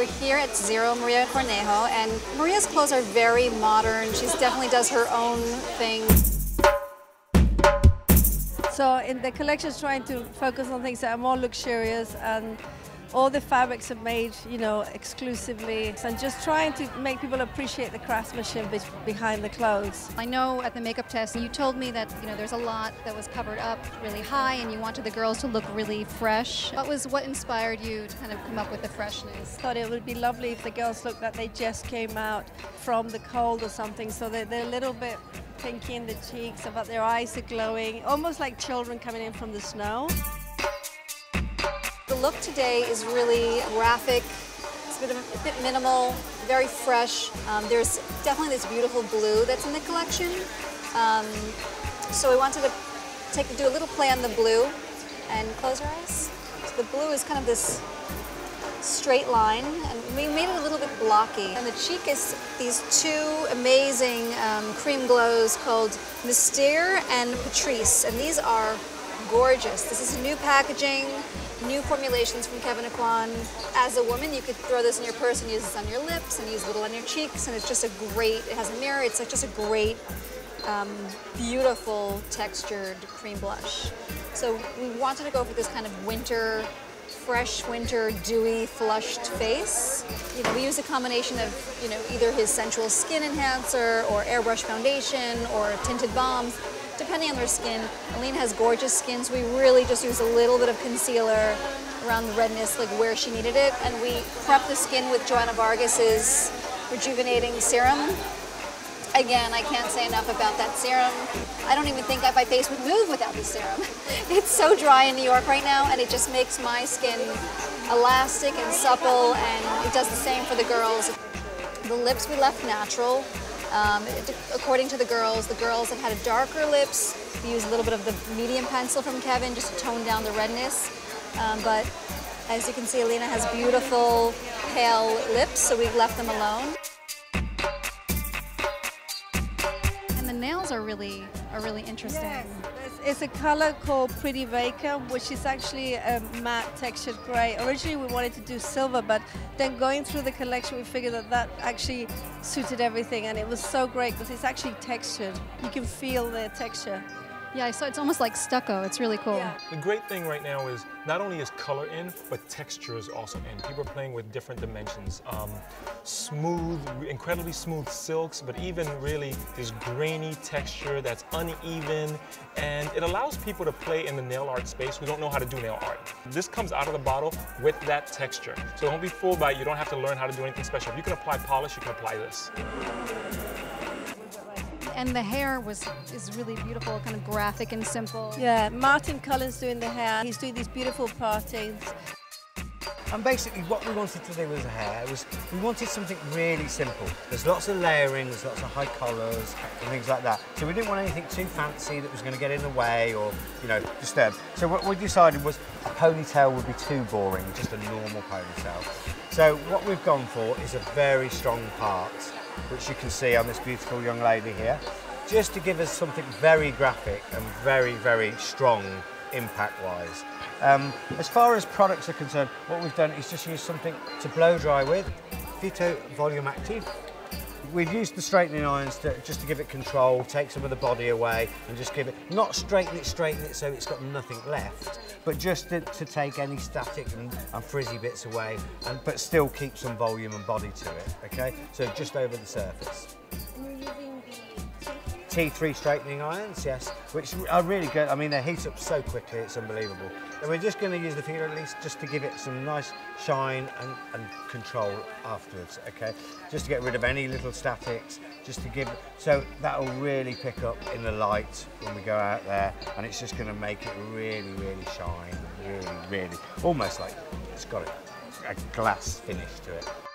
we're here at Zero Maria Cornejo, and Maria's clothes are very modern. She definitely does her own thing. So in the collection is trying to focus on things that are more luxurious and all the fabrics are made, you know, exclusively and just trying to make people appreciate the craftsmanship behind the clothes. I know at the makeup test you told me that, you know, there's a lot that was covered up really high and you wanted the girls to look really fresh. What was what inspired you to kind of come up with the freshness? I thought it would be lovely if the girls looked like they just came out from the cold or something so that they're a little bit pinky in the cheeks, but their eyes are glowing, almost like children coming in from the snow. The look today is really graphic. It's a bit, of, a bit minimal, very fresh. Um, there's definitely this beautiful blue that's in the collection. Um, so we wanted to take do a little play on the blue and close our eyes. So the blue is kind of this straight line, and we made it a little bit blocky. And the cheek is these two amazing um, cream glows called Mystere and Patrice, and these are gorgeous. This is new packaging, new formulations from Kevyn Aucoin. As a woman, you could throw this in your purse and use this on your lips and use a little on your cheeks, and it's just a great, it has a mirror, it's just a great, um, beautiful textured cream blush. So we wanted to go for this kind of winter, fresh winter, dewy, flushed face. You know, we use a combination of, you know, either his sensual skin enhancer or airbrush foundation or tinted balms depending on their skin. Aline has gorgeous skin, so we really just use a little bit of concealer around the redness, like where she needed it. And we prep the skin with Joanna Vargas's rejuvenating serum. Again, I can't say enough about that serum. I don't even think my face would move without the serum. it's so dry in New York right now, and it just makes my skin elastic and supple, and it does the same for the girls. The lips we left natural. Um, according to the girls, the girls that had a darker lips, we used a little bit of the medium pencil from Kevyn just to tone down the redness. Um, but as you can see, Alina has beautiful pale lips, so we've left them alone. And the nails are really are really interesting. Yes. It's a color called Pretty Vacant, which is actually a matte textured gray. Originally we wanted to do silver, but then going through the collection we figured that that actually suited everything and it was so great because it's actually textured. You can feel the texture. Yeah, so it's almost like stucco. It's really cool. Yeah. The great thing right now is not only is color in, but texture is also in. People are playing with different dimensions. Um, smooth, incredibly smooth silks, but even really this grainy texture that's uneven, and it allows people to play in the nail art space who don't know how to do nail art. This comes out of the bottle with that texture. So don't be fooled by it. You don't have to learn how to do anything special. If you can apply polish, you can apply this and the hair was is really beautiful, kind of graphic and simple. Yeah, Martin Cullen's doing the hair. He's doing these beautiful partings. And basically what we wanted to do with the hair was we wanted something really simple. There's lots of layering, there's lots of high collars and things like that. So we didn't want anything too fancy that was going to get in the way or, you know, disturb. So what we decided was a ponytail would be too boring, just a normal ponytail. So what we've gone for is a very strong part which you can see on this beautiful young lady here, just to give us something very graphic and very, very strong impact-wise. Um, as far as products are concerned, what we've done is just use something to blow dry with, Phyto Volume Active, We've used the straightening irons to, just to give it control, take some of the body away and just give it, not straighten it, straighten it so it's got nothing left, but just to, to take any static and, and, frizzy bits away, and, but still keep some volume and body to it, okay? So just over the surface. T3 straightening irons, yes, which are really good. I mean, they heat up so quickly, it's unbelievable. And we're just going to use the Phyto Release just to give it some nice shine and, and control afterwards, okay? Just to get rid of any little statics, just to give, so that'll really pick up in the light when we go out there, and it's just going to make it really, really shine, really, really, almost like it's got a, a glass finish to it.